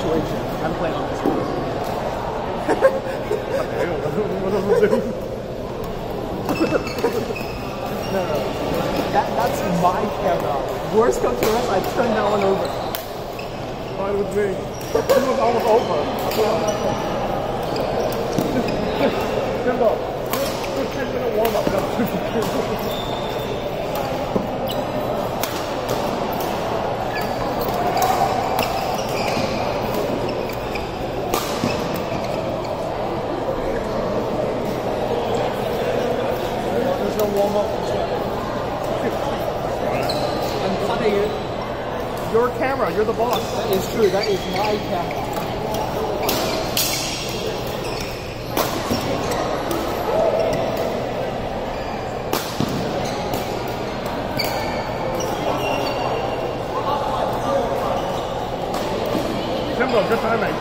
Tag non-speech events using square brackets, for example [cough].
situation. I'm playing on this one. no, no, that, that's my camera. Worst comes to worst, I turned that one over. Fine with me. It was almost over. [laughs] Jimbo, just, just, just in a warm-up. the warm up and shit. I'm funny. Your camera, you're the boss. That is true, that is my camera. Timbo, good timing.